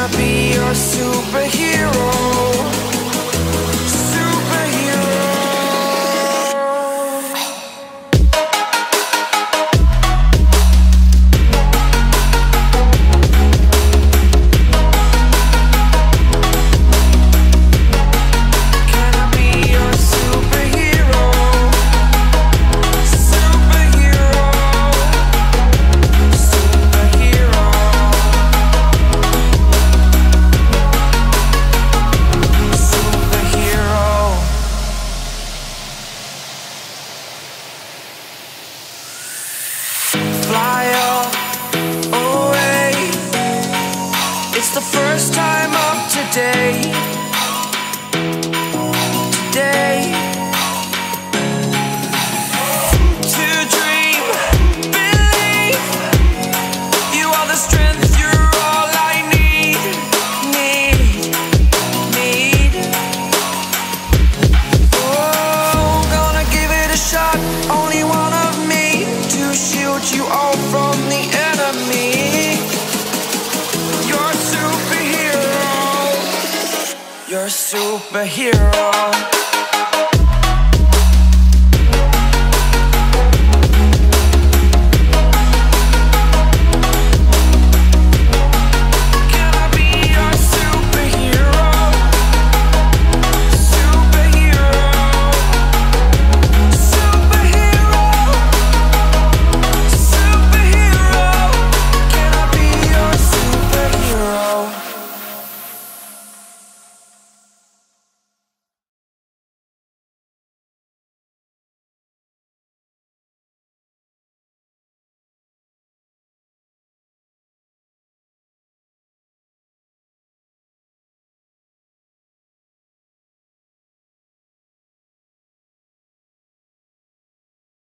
wanna be your superhero. the first time. superhero.